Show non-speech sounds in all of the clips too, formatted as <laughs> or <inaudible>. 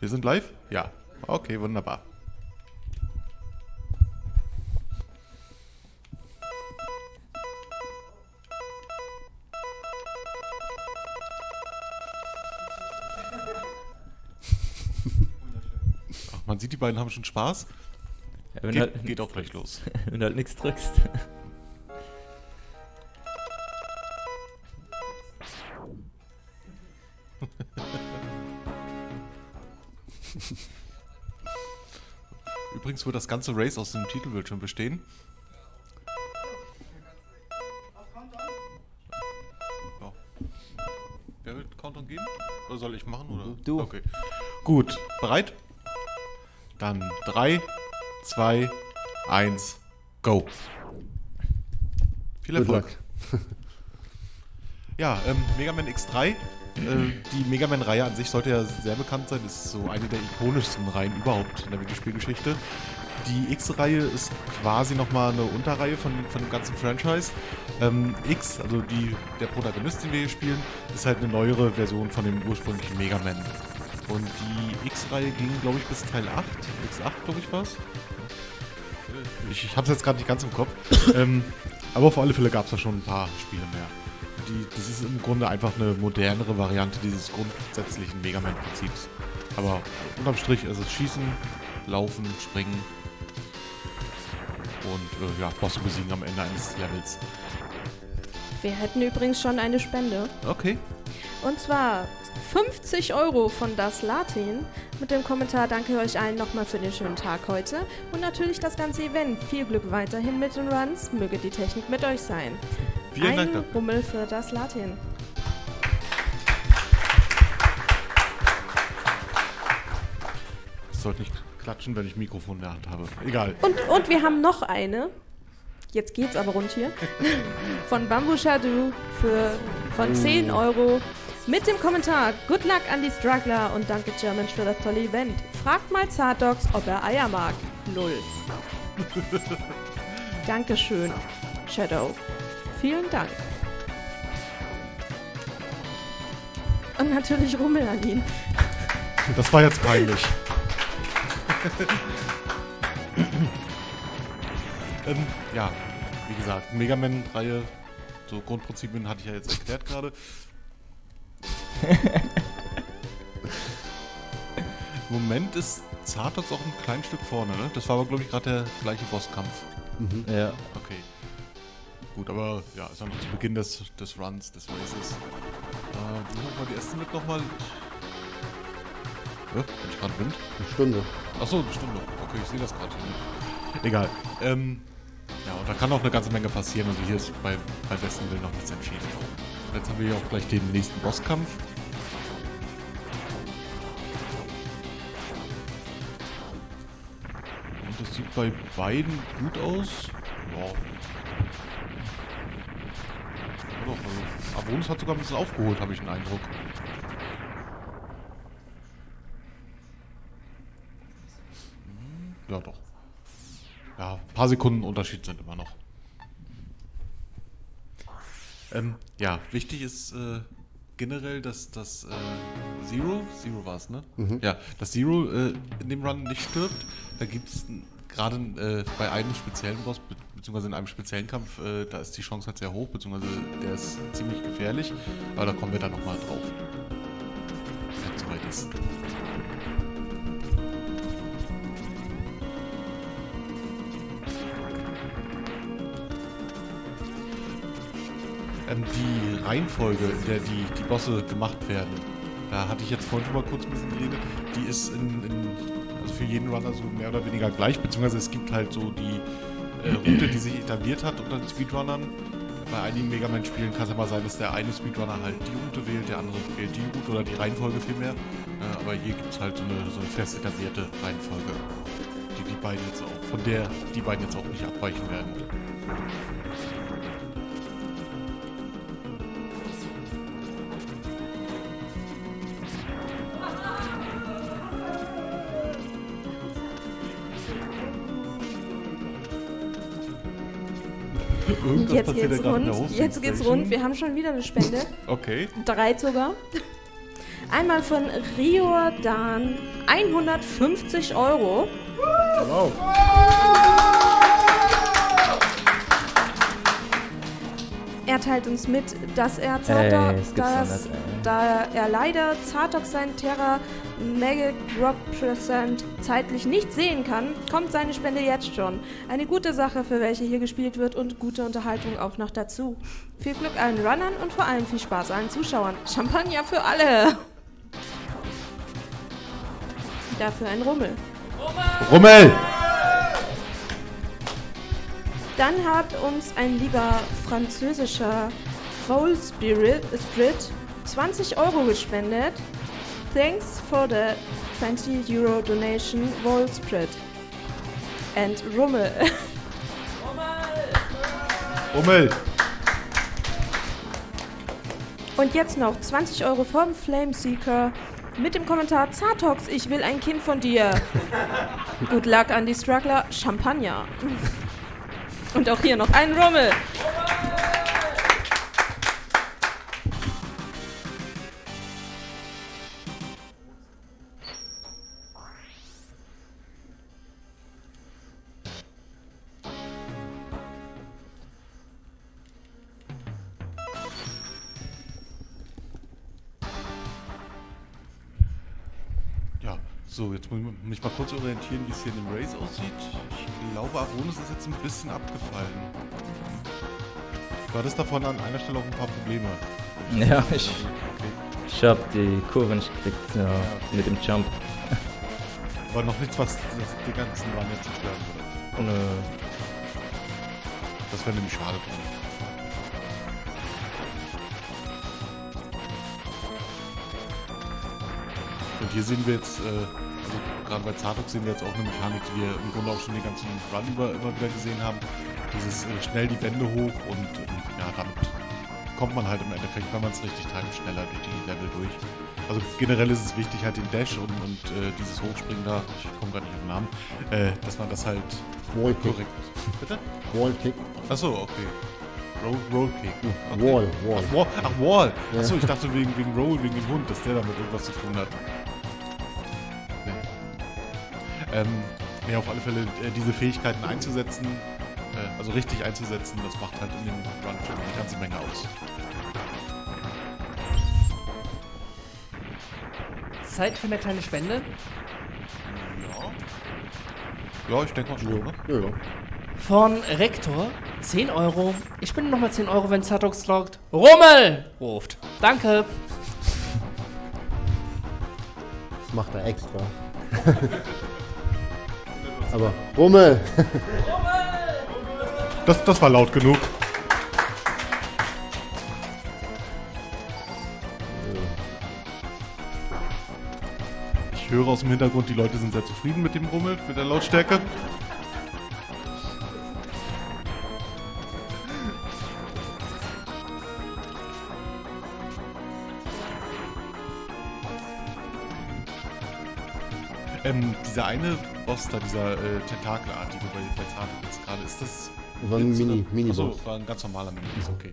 Wir sind live? Ja. Okay, wunderbar. Ach, man sieht, die beiden haben schon Spaß. Ja, Geht, halt, geht auch gleich los. <laughs> wenn du halt nichts drückst. Übrigens wird das ganze Race aus dem Titelbildschirm bestehen. Ja. Wer will Countdown gehen? Oder soll ich machen? Oder? Du. Okay. Gut. Bereit? Dann 3, 2, 1, go. Viel Erfolg. <laughs> Ja, ähm, Mega Man X3. Äh, die Mega Man-Reihe an sich sollte ja sehr bekannt sein. Ist so eine der ikonischsten Reihen überhaupt in der Videospielgeschichte. Die X-Reihe ist quasi nochmal eine Unterreihe von, von dem ganzen Franchise. Ähm, X, also die, der Protagonist, den wir hier spielen, ist halt eine neuere Version von dem ursprünglichen Mega Man. Und die X-Reihe ging, glaube ich, bis Teil 8. X8, glaube ich, was. Ich, ich habe es jetzt gerade nicht ganz im Kopf. ähm, aber auf alle Fälle gab es da schon ein paar Spiele mehr. Die, das ist im Grunde einfach eine modernere Variante dieses grundsätzlichen Mega Man-Prinzips. Aber unterm Strich ist es Schießen, Laufen, Springen und äh, ja, Bosse besiegen am Ende eines Levels. Wir hätten übrigens schon eine Spende. Okay. Und zwar 50 Euro von Das Latin. Mit dem Kommentar danke euch allen nochmal für den schönen Tag heute. Und natürlich das ganze Event. Viel Glück weiterhin mit den Runs. Möge die Technik mit euch sein. Vielen Ein Dank dafür. Rummel für Das Latin. Ich sollte nicht klatschen, wenn ich ein Mikrofon in der Hand habe. Egal. Und, und wir haben noch eine. Jetzt geht's aber rund hier. <laughs> Von Bamboo Shadow für, von 10 Euro. Mit dem Kommentar Good luck an die Struggler und danke German für das tolle Event. Fragt mal Zardox, ob er Eier mag. Null. <laughs> Dankeschön, Shadow. Vielen Dank. Und natürlich Rummel an ihn. Das war jetzt peinlich. ähm, ja, wie gesagt, Mega Man-Reihe, so Grundprinzipien hatte ich ja jetzt erklärt gerade. Im <laughs> Moment ist Zartox auch ein kleines Stück vorne, ne? Das war aber, glaube ich, gerade der gleiche Bosskampf. ja. Okay. Gut, aber ja, ist noch zu Beginn des, des Runs, des Races. Äh, wie hoch war die Estimate nochmal? Ja, bin ich gerade blind? Eine Stunde. Achso, eine Stunde. Okay, ich sehe das gerade nicht. Egal. Ähm, ja, und da kann auch eine ganze Menge passieren. Also hier ist bei, bei besten Willen noch nichts entschieden. Und jetzt haben wir hier auch gleich den nächsten Bosskampf. Und das sieht bei beiden gut aus. Ja. Ja doch, Avonus hat sogar ein bisschen aufgeholt, habe ich den Eindruck. Ja, doch. Ja, ein paar Sekunden Unterschied sind immer noch. Ähm, ja, wichtig ist äh, generell, dass das äh, Zero, Zero war es, ne? Ja, dass Zero äh, in dem Run nicht stirbt. Da gibt es gerade äh, bei einem speziellen Boss, beziehungsweise in einem speziellen Kampf, äh, da ist die Chance halt sehr hoch, beziehungsweise der ist ziemlich gefährlich. Aber da kommen wir dann nochmal drauf. Wenn es soweit ist. ähm, die Reihenfolge, in der die, die Bosse gemacht werden, da hatte ich jetzt vorhin schon mal kurz ein bisschen geredet, die ist in, in, also für jeden Runner so mehr oder weniger gleich, beziehungsweise es gibt halt so die äh, Route, die sich etabliert hat unter den Speedrunnern. Bei einigen Mega Man-Spielen kann es ja mal sein, dass der eine Speedrunner halt die Route wählt, der andere wählt die Route oder die Reihenfolge vielmehr. Äh, aber hier gibt es halt so eine, so eine fest etablierte Reihenfolge, die die beiden jetzt auch, von der die beiden jetzt auch nicht abweichen werden. Irgendwas Jetzt geht's ja rund. Jetzt geht's rund. Wir haben schon wieder eine Spende. Okay. Drei sogar. Einmal von Riordan 150 Euro. Wow. Er teilt uns mit, dass er Zartok, Ey, das nicht, ey. Da er leider Zartok sein Terra Mega Drop Present zeitlich nicht sehen kann, kommt seine Spende jetzt schon. Eine gute Sache, für welche hier gespielt wird und gute Unterhaltung auch noch dazu. Viel Glück allen Runnern und vor allem viel Spaß allen Zuschauern. Champagner für alle! Dafür ein Rummel. Rummel! Dann hat uns ein lieber französischer Whole Spirit, Spirit 20 Euro gespendet. Thanks for the 20 Euro donation, Spirit. And Rummel. Rummel! Und jetzt noch 20 Euro vom Flameseeker mit dem Kommentar Zartox, ich will ein Kind von dir. <laughs> Good luck an die Struggler, Champagner. Und auch hier noch ein Rummel. So, jetzt muss ich mich mal kurz orientieren, wie es hier in dem Race aussieht. Ich glaube, Avonis ist jetzt ein bisschen abgefallen. Du hattest davon an einer Stelle auch ein paar Probleme. Ja, ich, Okay. ich hab die Kurve nicht gekriegt ja, mit dem Jump. Aber noch nichts, was das, den ganzen Run jetzt zerstören würde. Nö. Das wäre nämlich schade. Und hier sehen wir jetzt, äh, also gerade bei Zartok sehen wir jetzt auch eine Mechanik, die wir im Grunde auch schon den ganzen Run über immer wieder gesehen haben. Dieses äh, schnell die Wände hoch und ähm, ja, damit kommt man halt im Endeffekt, wenn man es richtig timet, schneller durch die Level durch. Also generell ist es wichtig, halt den Dash und, und äh, dieses Hochspringen da, ich komme gerade nicht auf den Namen, äh, dass man das halt Wallkick. korrekt. Bitte? Wallkick. Achso, okay. Roll, Roll Kick. Okay. Wall, Wall. Ach, Wall. Ach, Wall. Achso, ich dachte wegen, wegen Roll, wegen dem Hund, dass der damit irgendwas zu tun hat. Ähm, nee, auf alle Fälle äh, diese Fähigkeiten einzusetzen, äh, also richtig einzusetzen, das macht halt in dem Run schon eine ganze Menge aus. Zeit für eine kleine Spende. Ja. Ja, ich denke mal schon, ne? Ja, ja. Von Rektor 10 Euro. Ich bin nochmal 10 Euro, wenn Zartox sagt Rummel ruft. Danke. Das macht er extra. <laughs> Aber Rummel! Das, das war laut genug. Ich höre aus dem Hintergrund, die Leute sind sehr zufrieden mit dem Rummel, mit der Lautstärke. Ähm, dieser eine Boss da, dieser äh, Tentakelartige bei, Zartek jetzt gerade, ist das... Das war ein Mini- oder? Mini-Boss. Achso, war ein ganz normaler Mini-Boss, okay.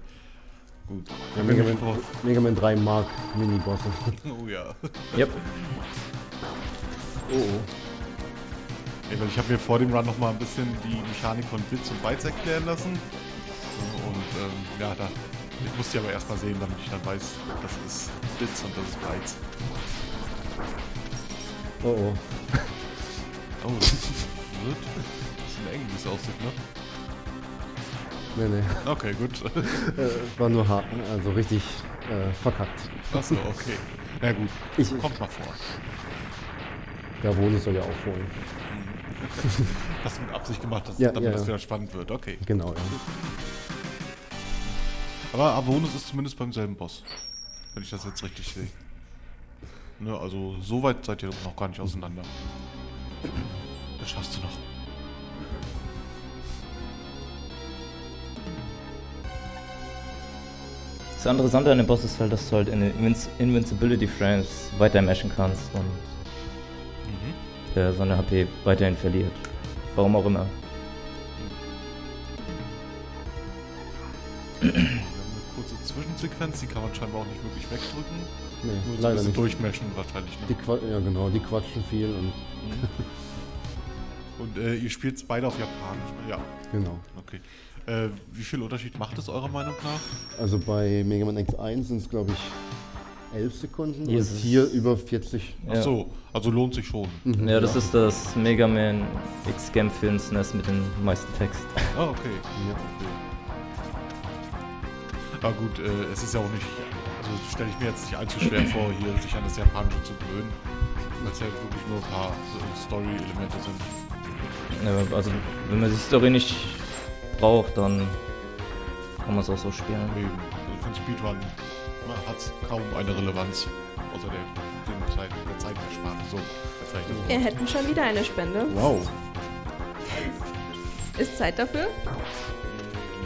Gut. Ja, Mega, Man, Mega Man 3 mag Mini-Bosse. <laughs> Oh ja. Yep. Oh, oh. Ey, weil ich habe mir vor dem Run noch mal ein bisschen die Mechanik von Bits und Bytes erklären lassen. Und ähm, ja, da, ich musste die aber erstmal sehen, damit ich dann weiß, das ist Bits und das ist Bytes. Oh, oh. Oh, das ist wird. Bisschen eng, wie es aussieht, ne? Nee, nee. Okay, gut. <laughs> Äh, war nur hart, also richtig äh, verkackt. Achso, okay. Na gut, Ich, kommt mal vor. der Wohne soll ja aufholen. <laughs> Hast du mit Absicht gemacht, dass, Ja, damit ja, das wieder spannend wird. Okay. Genau, ja. Aber Avonus ist zumindest beim selben Boss. Wenn ich das jetzt richtig sehe. Ne, also so weit seid ihr noch gar nicht auseinander. Das schaffst du noch. Das Interessante an dem Boss ist halt, dass du halt in den Invinci Invincibility Frames weiter mashen kannst und Mhm. der seine HP weiterhin verliert. Warum auch immer. Wir haben eine kurze Zwischensequenz, die kann man scheinbar auch nicht wirklich wegdrücken. Nee, Nur so ein leider bisschen nicht. durchmischen wahrscheinlich. Die Ne? Qua ja, genau, die quatschen viel und Und äh, ihr spielt beide auf Japanisch. ne? Ja, genau. okay. Äh, wie viel Unterschied macht es eurer Meinung nach? Also bei Mega Man X1 sind es, glaube ich, 11 Sekunden Hier und hier über 40. Ach so, also lohnt sich schon. Mhm, Ja, das ist das Mega Man X-Game für den SNES mit dem meisten Text. Ah, okay. Ja. okay. Aber gut, äh, es ist ja auch nicht, also stelle ich mir jetzt nicht allzu schwer vor, hier sich an das Japanische zu gewöhnen, weil es ja wirklich nur ein paar so Story-Elemente sind. Ja, also, wenn man die Story nicht braucht, dann kann man es auch so spielen. Eben. Also für den Speedrun hat es kaum eine Relevanz, außer der, dem Zeit, der. So, sag ich das Wir hätten schon wieder eine Spende. Wow. Ist Zeit dafür?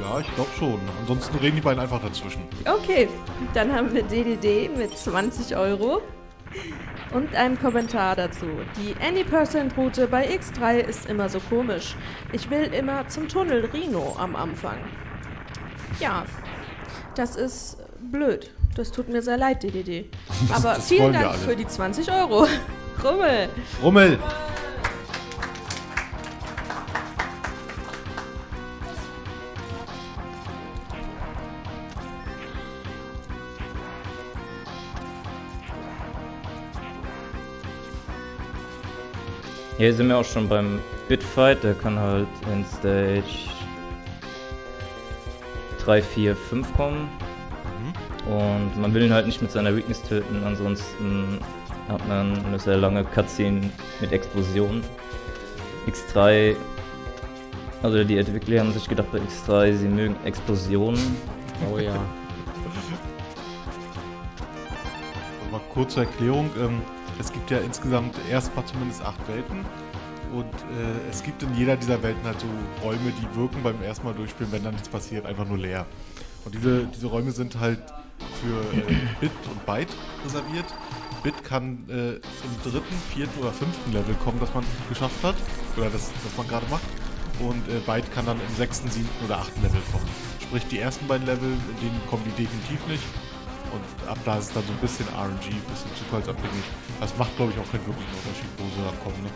Ja, ich glaube schon. Ansonsten reden die beiden einfach dazwischen. Okay, dann haben wir DDD mit 20 Euro und einem Kommentar dazu. Die Any-Percent-Route bei X3 ist immer so komisch. Ich will immer zum Tunnel Rhino am Anfang. Ja, das ist blöd. Das tut mir sehr leid, DDD. Aber das vielen Dank für die 20 Euro. <laughs> Rummel. Rummel! Hier sind wir auch schon beim Bitfight, der kann halt in Stage 3, 4, 5 kommen. Und man will ihn halt nicht mit seiner Weakness töten, ansonsten hat man eine sehr lange Cutscene mit Explosionen. X3, also die Entwickler haben sich gedacht bei X3, sie mögen Explosionen. Oh ja. <laughs> Mal kurze Erklärung. Ähm, es gibt ja insgesamt erstmal zumindest acht Welten. Und äh, es gibt in jeder dieser Welten halt so Räume, die wirken beim ersten Mal durchspielen, wenn dann nichts passiert, einfach nur leer. Und diese, diese Räume sind halt für äh, Bit und Byte reserviert. Bit kann äh, im dritten, vierten oder fünften Level kommen, das man geschafft hat. Oder das, das man gerade macht. Und äh, Byte kann dann im sechsten, siebten oder achten Level kommen. Sprich, die ersten beiden Level, in denen kommen die definitiv nicht. Und ab da ist es dann so ein bisschen RNG, ein bisschen zufallsabhängig. Das macht, glaube ich, auch keinen wirklichen Unterschied, wo sie dann kommen. Ne?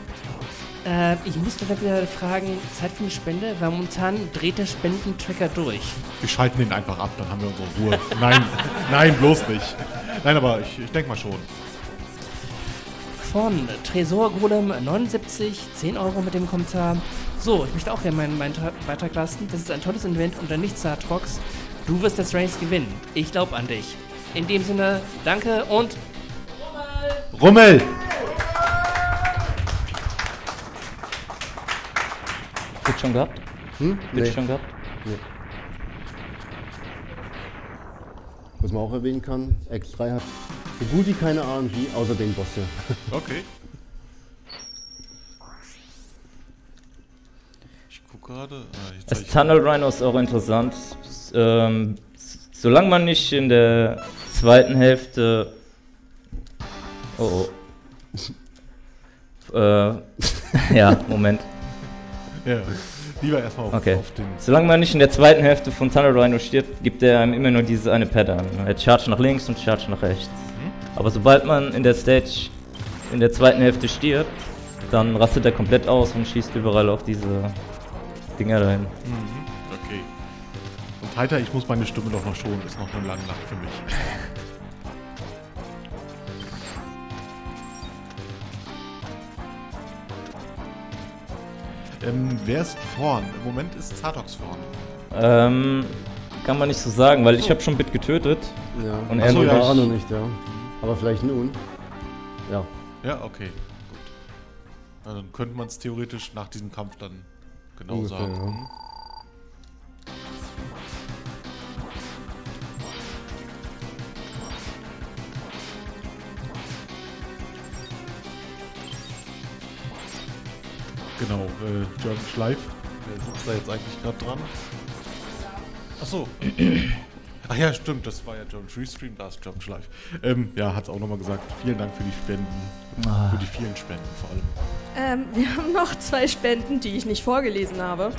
Äh, ich muss dann wieder fragen, Zeit für eine Spende, weil momentan dreht der Spendentracker durch. Wir schalten den einfach ab, dann haben wir unsere Ruhe. <laughs> nein, nein, bloß nicht. Nein, aber ich, ich denke mal schon. Von Tresor Golem 79, 10 Euro mit dem Kommentar. So, ich möchte auch gerne meinen, meinen Tra- Beitrag leisten. Das ist ein tolles Event und dann nicht Zartrox. Du wirst das Race gewinnen. Ich glaube an dich. In dem Sinne, danke und Rummel! Bit schon gehabt? Hm? Bit Nee. schon gehabt? Was man auch erwähnen kann, X3 hat so gut wie keine RNG, außer den Boss hier. <laughs> Okay. Ich gucke gerade. Ah, Das Tunnel Rhino ist auch interessant. Ähm, solange man nicht in der zweiten Hälfte. Oh oh. <laughs> äh, ja, Moment. Ja, lieber erstmal auf, Okay. auf den. Solange man nicht in der zweiten Hälfte von Tunnel Rhino stirbt, gibt er einem immer nur diese eine Pattern. Er charge nach links und charge nach rechts. Aber sobald man in der Stage in der zweiten Hälfte stirbt, dann rastet er komplett aus und schießt überall auf diese Dinger dahin. Mhm. Okay. Und Heiter, ich muss meine Stimme doch noch schonen, ist noch eine lange Nacht für mich. <laughs> Ähm, wer ist vorn? Im Moment ist Zatox vorn. Ähm, kann man nicht so sagen, weil ich habe schon Bit getötet. Ja. Und er so, ja, nicht. war noch nicht, ja. Aber vielleicht nun. Ja. Ja, okay. Gut. Na, dann könnte man es theoretisch nach diesem Kampf dann genau Ungefähr, sagen. ja. Genau, äh, German Schleif. Wer sitzt da jetzt eigentlich gerade dran? Achso. <clears throat> Ach ja, stimmt, das war ja German Freestream, da ist German Schleif. Ähm, ja, hat es auch nochmal gesagt. Vielen Dank für die Spenden. Für die vielen Spenden vor allem. Ähm, wir haben noch zwei Spenden, die ich nicht vorgelesen habe.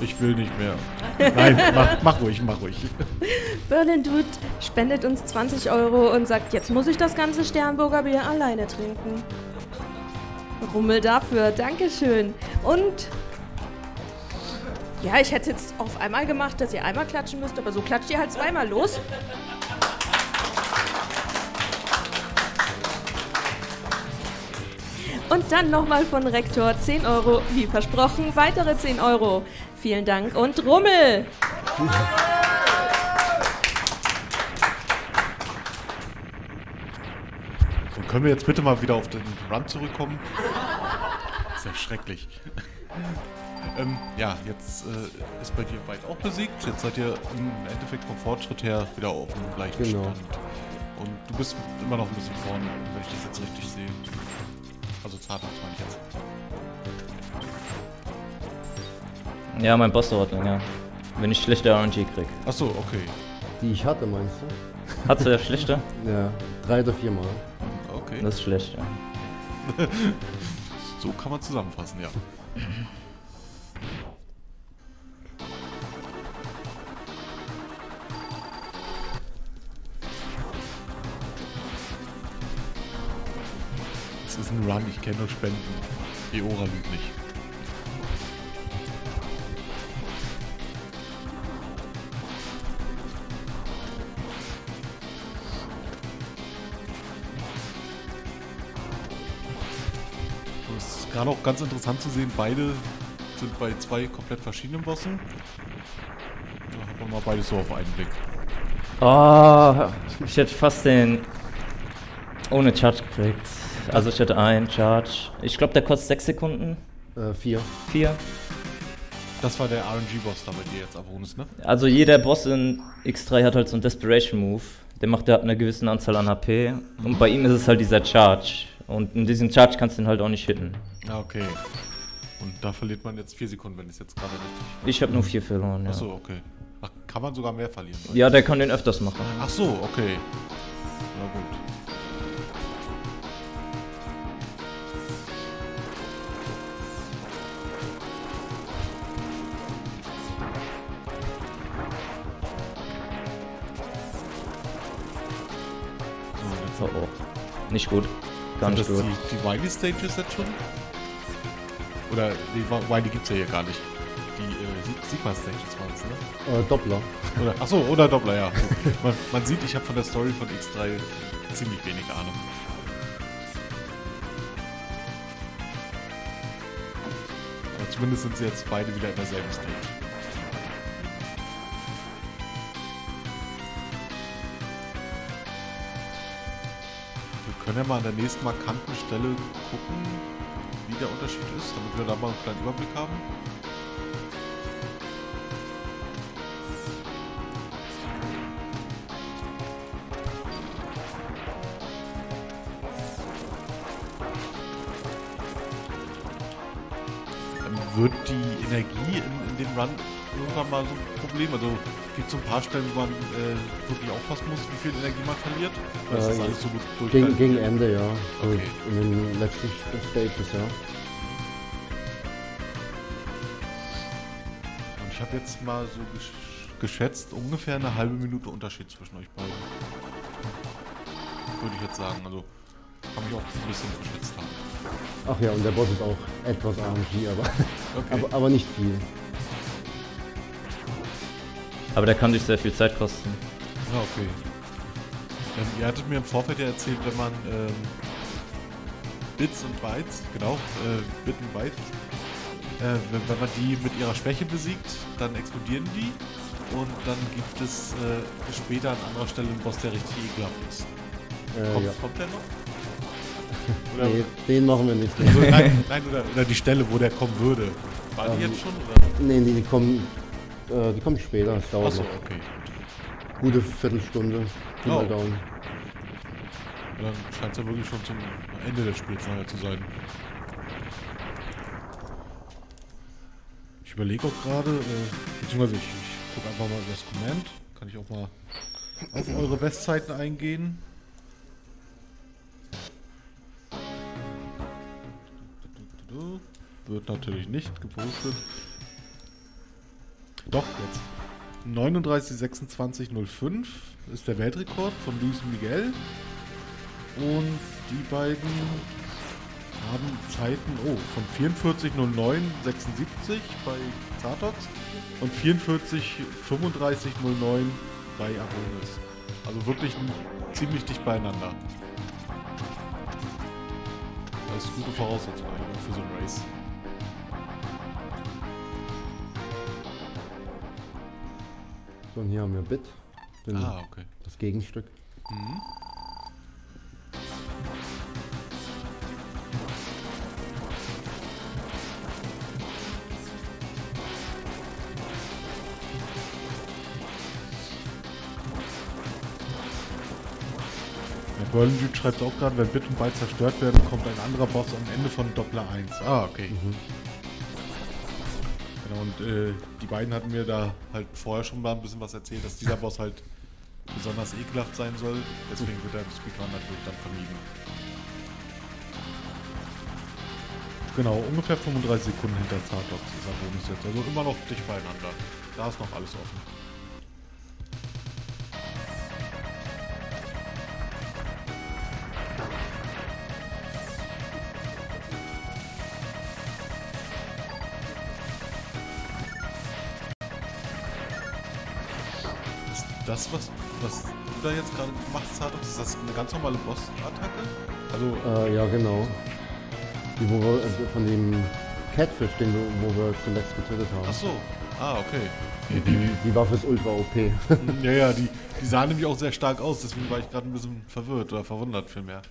Ich will nicht mehr. <laughs> Nein, mach, mach ruhig, mach ruhig. <laughs> Berlin Dude spendet uns 20 Euro und sagt, jetzt muss ich das ganze Sternburger Bier alleine trinken. Rummel dafür, Dankeschön. Und ja, ich hätte es jetzt auf einmal gemacht, dass ihr einmal klatschen müsst, aber so klatscht ihr halt zweimal los. Und dann nochmal von Rektor 10 Euro, wie versprochen, weitere 10 Euro. Vielen Dank und Rummel! So, können wir jetzt bitte mal wieder auf den Run zurückkommen? Ist ja schrecklich. <laughs> ähm, ja, jetzt äh, ist bei dir weit auch besiegt. Jetzt seid ihr im Endeffekt vom Fortschritt her wieder auf dem gleichen Genau. Stand. Und du bist immer noch ein bisschen vorne, wenn ich das jetzt richtig sehe. Also Zahnarzt meine ich jetzt. Ja, mein Boss dauert länger. Wenn ich schlechte RNG krieg. Achso, okay. Die ich hatte, meinst du? Hast du ja schlechte? <laughs> Ja, drei oder viermal. Okay. Das ist schlecht, ja. <laughs> so kann man zusammenfassen, ja. Es ist ein Run, ich kenne nur Spenden. Die Ora lügt nicht. Gerade auch ganz interessant zu sehen, beide sind bei zwei komplett verschiedenen Bossen. Da hat man mal beides so auf einen Blick. Oh, ich hätte fast den ohne Charge gekriegt. Also ich hätte einen Charge. Ich glaube, der kostet 6 Sekunden. Äh, vier. 4. Das war der RNG-Boss da bei dir jetzt, Avonis, ne? Also jeder Boss in X3 hat halt so einen Desperation Move. Der macht ja eine gewisse Anzahl an HP. Und bei ihm ist es halt dieser Charge. Und in diesem Charge kannst du ihn halt auch nicht hitten. Ah, okay. Und da verliert man jetzt vier Sekunden, wenn ich es jetzt gerade richtig. Ich habe nur 4 verloren, ja. Achso, okay. Ach, kann man sogar mehr verlieren. oder? Ja, der kann den öfters machen. Ach so, okay. Na gut. So, jetzt Oh, oh. Nicht gut. Gar nicht gut. die, die Wily Stages jetzt schon? Oder, Wa- Wily gibt's ja hier gar nicht. Die äh, Sigma Stages waren es, ne? Äh, Doppler. Oder, achso, oder Doppler, ja. <laughs> Man, man sieht, ich habe von der Story von X3 ziemlich wenig Ahnung. Aber zumindest sind sie jetzt beide wieder in derselben Stage. Können ja mal an der nächsten markanten Stelle gucken, wie der Unterschied ist, damit wir da mal einen kleinen Überblick haben. Ähm, wird die Energie in, in dem Run irgendwann mal so Problem? Also gibt es so ein paar Stellen, wo man äh, wirklich aufpassen muss, wie viel Energie man verliert? Oder ist das Äh, alles so gut Gegen, durchgehalten? gegen Ende, ja. So Okay. In den letzten Stages, ja. Und ich habe jetzt mal so gesch geschätzt, ungefähr eine halbe Minute Unterschied zwischen euch beiden. Würde ich jetzt sagen. Also kann mich auch ein bisschen verschätzt haben. Ach ja, und der Boss ist auch etwas RNG, aber, Okay. <laughs> aber, aber nicht viel. Aber der kann dich sehr viel Zeit kosten. Ja, okay. Ähm, ihr hattet mir im Vorfeld ja erzählt, wenn man ähm, Bits und Bytes, genau, äh, Bit und Bytes, äh, wenn, wenn man die mit ihrer Schwäche besiegt, dann explodieren die und dann gibt es äh, später an anderer Stelle einen Boss, der richtig ekelhaft ist. Äh, Kommt, ja. kommt der noch? <laughs> Oder, Nee, den machen wir nicht. also, nein, nein oder, oder die Stelle, wo der kommen würde. War die Ähm, jetzt schon? Oder? Nee, nee, die kommen, äh, die kommen später. Es dauert Achso, noch. okay. Gute Viertelstunde. Oh. mal Daumen. Dann scheint es ja wirklich schon zum Ende Spiels nachher zu sein. Ich überlege auch gerade, äh, beziehungsweise ich, ich gucke einfach mal über das Command. Kann ich auch mal auf eure Bestzeiten eingehen. Wird natürlich nicht gepostet. Doch, jetzt. 39,26,05 ist der Weltrekord von Luis Miguel. Und die beiden haben Zeiten oh, von 44,09,76 bei Zatox und 44,35,09 bei Aronis. Also wirklich ziemlich dicht beieinander. Das ist gute Voraussetzung eigentlich für so ein Race. So, und hier haben wir Bit. Den, Ah, okay. Das Gegenstück. Der Berlin Dude schreibt auch gerade, wenn Bit und Byte zerstört werden, kommt ein anderer Boss am Ende von Doppler 1. Ah, okay. Genau, und äh, die beiden hatten mir da halt vorher schon mal ein bisschen was erzählt, dass dieser Boss halt besonders ekelhaft sein soll. Deswegen wird er im Speedrun natürlich dann vermieden. Genau, ungefähr 35 Sekunden hinter Zartox ist er Bonus jetzt. Also immer noch dicht beieinander. Da ist noch alles offen. Das, was, was du da jetzt gerade machst, Zartox, ist das eine ganz normale Boss-Attacke? Also, Äh, ja, genau. Die, wo wir, äh, von dem Catfish, den wir, wo wir zuletzt getötet haben. ach so. Ah, okay. Die, die Waffe ist ultra OP. <laughs> Ja, ja, die, die sah nämlich auch sehr stark aus, deswegen war ich gerade ein bisschen verwirrt oder verwundert vielmehr.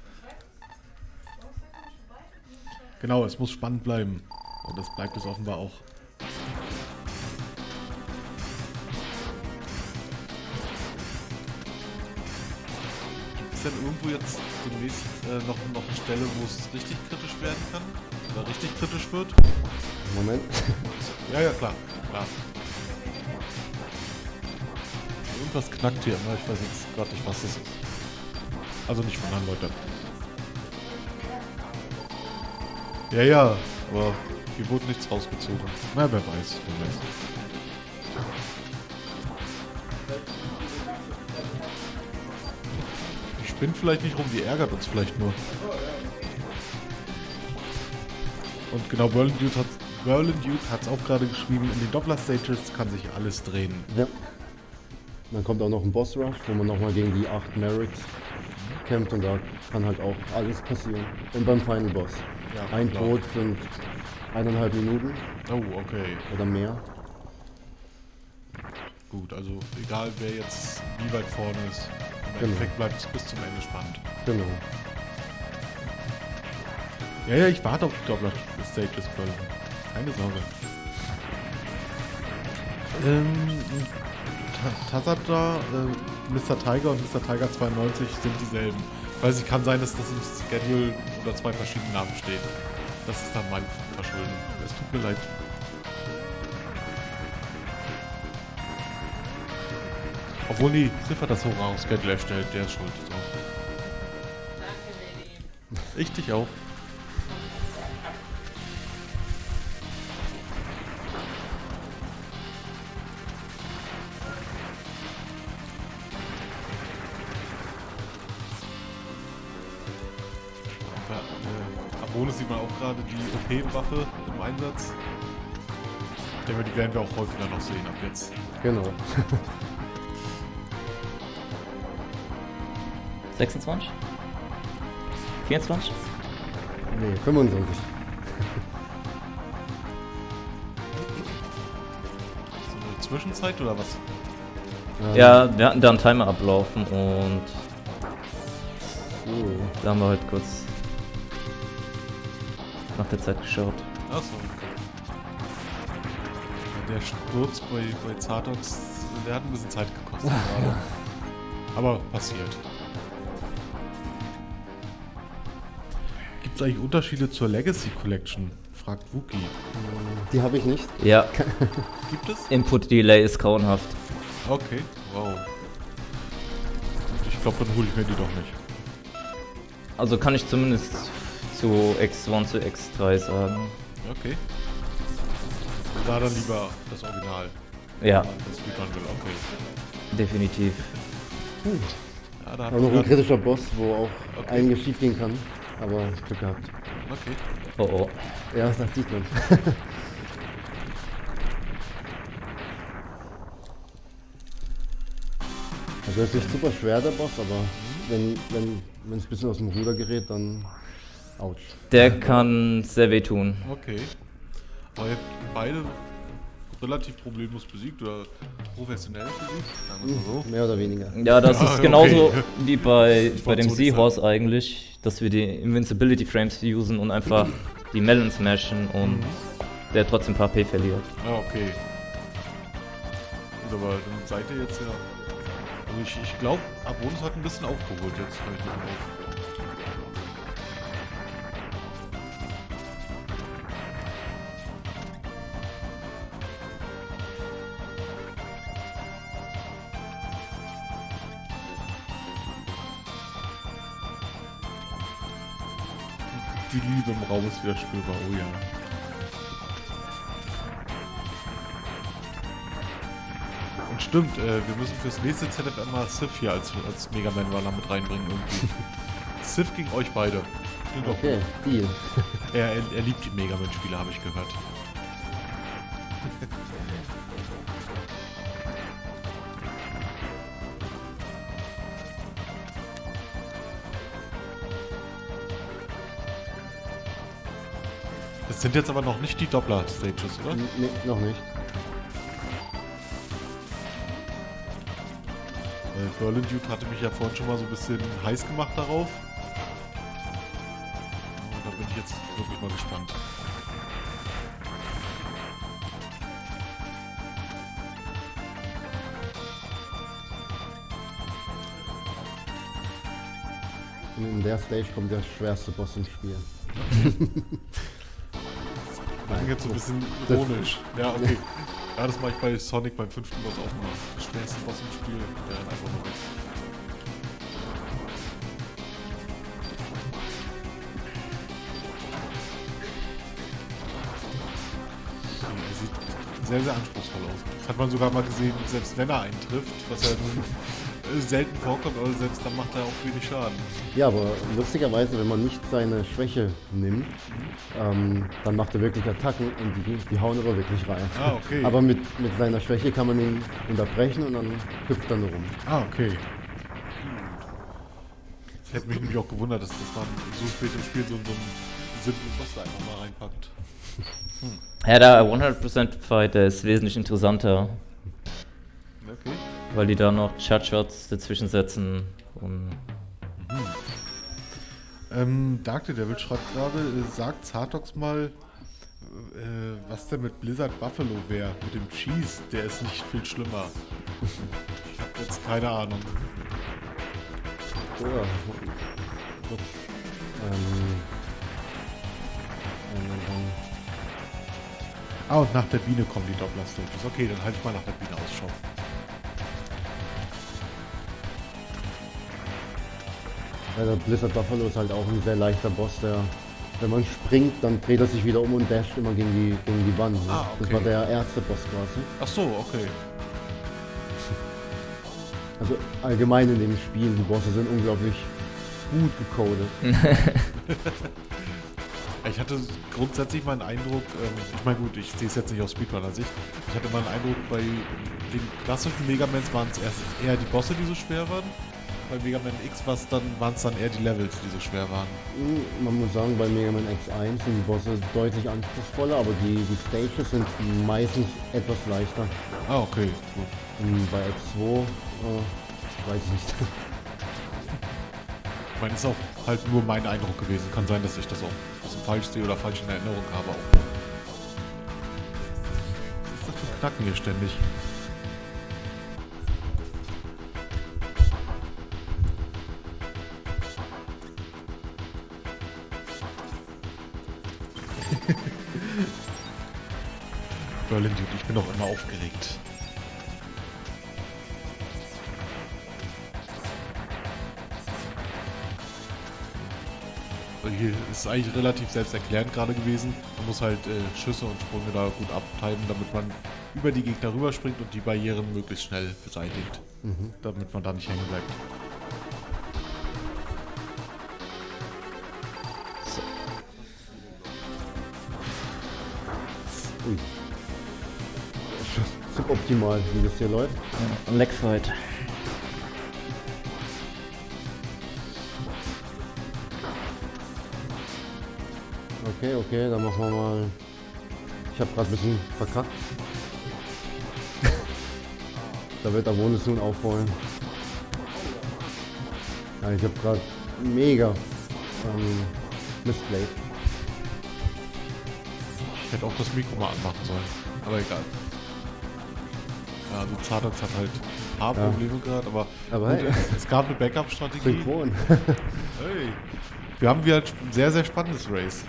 Genau, es muss spannend bleiben. Und das bleibt es offenbar auch. Es denn irgendwo jetzt demnächst äh, noch, noch eine Stelle, wo es richtig kritisch werden kann? Oder richtig kritisch wird? Moment. Ja, ja, klar, klar. Irgendwas knackt hier immer, ich weiß jetzt gerade nicht, was das ist. Also nicht wundern, Leute. Ja, ja, aber hier wurde nichts rausgezogen. Na, wer weiß, wer weiß. Spinnt vielleicht nicht rum, die ärgert uns vielleicht nur. Und genau, Berlin Dude hat Berlin Dude hat's auch gerade geschrieben, in den Doppler-Stages kann sich alles drehen. Ja. Dann kommt auch noch ein Boss Rush, wo man nochmal gegen die 8 Merrics kämpft und da kann halt auch alles passieren. Und beim Final Boss. Ja, Ein klar. Tod sind eineinhalb Minuten Oh, okay. oder mehr. Gut, also egal wer jetzt wie weit vorne ist, im Genau. Endeffekt bleibt es bis zum Ende spannend. Genau. Ja, ja, ich warte auf die Doppler-Stages, Berlin. Keine Sorge. Ähm, Ta- Tazada, äh, Mr. Tiger und Mr. Tiger 92 sind dieselben. Weil es kann sein, dass das im Schedule unter zwei verschiedenen Namen steht. Das ist dann mein Verschulden. Es tut mir leid. Obwohl die Ziffer das Hochraum-Schedule erstellt, der ist schuld. So. Ich dich auch. Äh, am Bonus sieht man auch gerade die OP-Waffe im Einsatz. Ich denke, die werden wir auch häufiger noch sehen ab jetzt. Genau. 26? 24? Nee, 25. So eine Zwischenzeit oder was? Ähm, Ja, wir hatten da einen Timer ablaufen und Oh. da haben wir halt kurz nach der Zeit geschaut. Achso, okay. Der Sturz bei, bei Zartox, der hat ein bisschen Zeit gekostet <laughs> gerade. Aber passiert. Es eigentlich Unterschiede zur Legacy Collection? Fragt Wookie. Die habe ich nicht. Ja, <laughs> Gibt es? Input Delay ist grauenhaft. Okay, wow. Ich glaube, dann hole ich mir die doch nicht. Also kann ich zumindest zu X1 zu X3 sagen. Okay. Da dann lieber das Original. Ja, das Speedrun will, okay. definitiv. Ja, da hat noch ein kritischer Boss, wo auch Okay. einiges schief gehen kann. Aber Glück gehabt. Okay. Oh oh. Ja, das sieht <laughs> man. also er ist nicht super schwer, der Boss, aber wenn wenn wenn es ein bisschen aus dem Ruder gerät, dann ouch. Der kann sehr wehtun. Okay. Aber ihr habt beide relativ problemlos besiegt oder professionell besiegt, sagen wir es mal so. Mehr oder weniger. Ja, das Ja, ist okay. genauso wie bei, bei dem so Seahorse eigentlich, dass wir die Invincibility Frames usen und einfach die Melon smashen und der trotzdem ein paar P verliert. Ah, okay. Gut, aber dann seid ihr jetzt ja. Also ich, ich glaube, Abonus hat ein bisschen aufgeholt jetzt. hör Die Liebe im Raum ist wieder spürbar, oh ja. Und stimmt, äh, wir müssen fürs nächste ZFM mal Sif hier als, als Mega Man Runner mit reinbringen irgendwie. <laughs> Sif gegen euch beide. Klingt Okay, Deal. Er, er, er liebt die Mega Man Spiele, habe ich gehört. Das sind jetzt aber noch nicht die Doppler-Stages, oder? Nee, noch nicht. Äh, Berlin Dude hatte mich ja vorhin schon mal so ein bisschen heiß gemacht darauf. Und da bin ich jetzt wirklich mal gespannt. Und in der Stage kommt der schwerste Boss im Spiel. Das <laughs> <laughs> klingt jetzt so ein bisschen Das- ironisch. Ja, okay. Ja, das mache ich bei Sonic beim fünften Boss auch mal. Der schwerste Boss im Spiel, der dann einfach nur ist. Er sieht sehr, sehr anspruchsvoll aus. Das hat man sogar mal gesehen, selbst wenn er einen trifft, was ja nun äh, selten vorkommt, aber selbst dann macht er auch wenig Schaden. Ja, aber lustigerweise, wenn man nicht seine Schwäche nimmt, ähm, dann macht er wirklich Attacken und die, die hauen aber wirklich rein. Ah, okay. Aber mit, mit seiner Schwäche kann man ihn unterbrechen und dann hüpft er nur rum. Ah, okay. Das hätte mich nämlich auch gewundert, dass, dass man so spät im Spiel so, so einen simplen Boss da einfach mal reinpackt. Ja, der 100% Fight, der ist wesentlich interessanter, Okay. weil die da noch Chat-Shots dazwischen setzen und Ähm, Dark the Devil schreibt gerade, äh, sagt Zartox mal, äh, was denn mit Blizzard Buffalo wäre, mit dem Cheese, der ist nicht viel schlimmer. Ich habe jetzt keine Ahnung. Ja. Gut. Ähm, ähm, ähm, Ah, und nach der Biene kommen die Doppler-Stages. Okay, dann halte ich mal nach der Biene Ausschau. Der Blizzard Buffalo ist halt auch ein sehr leichter Boss, der, wenn man springt, dann dreht er sich wieder um und dasht immer gegen die, gegen die Wand. Ne? Ah, Das okay. war der erste Boss quasi. Ach so, okay. <laughs> Also allgemein in dem Spiel, die Bosse sind unglaublich gut gecodet. <laughs> Ich hatte grundsätzlich mal einen Eindruck, ähm, ich meine gut, ich sehe es jetzt nicht aus Speedrunner-Sicht, ich hatte mal einen Eindruck, bei den klassischen Megamans waren es erst eher die Bosse, die so schwer waren. Bei Mega Man X waren es dann eher die Levels, die so schwer waren. Hm, Man muss sagen, bei Mega Man X1 sind die Bosse deutlich anspruchsvoller, aber die, die Stages sind meistens etwas leichter. Ah, okay, gut. Und bei X2 äh, weiß ich nicht. Ich meine, ist auch halt nur mein Eindruck gewesen. Kann sein, dass ich das auch ein bisschen falsch sehe oder falsch in Erinnerung habe. Auch. Was ist das für ein Knacken hier ständig? Aufgeregt. So, hier ist eigentlich relativ selbsterklärend gerade gewesen. Man muss halt äh, Schüsse und Sprünge da gut abtimen, damit man über die Gegner rüberspringt und die Barrieren möglichst schnell beseitigt. Damit man da nicht hängen bleibt. Suboptimal, wie das hier läuft. Ja, Leckfight. Okay, okay, dann machen wir mal. Ich habe gerade ein bisschen verkackt. da wird der Bonus nun aufholen. Ja, ich habe gerade mega ähm, missplayed. Ich hätte auch das Mikro mal anmachen sollen. Aber egal. Ja, also Zardox hat halt ein paar Ja. Probleme gerade, aber, Aber gut, hey. es gab eine Backup-Strategie. Synchron. <laughs> Hey. Wir haben wieder ein sehr, sehr spannendes Race.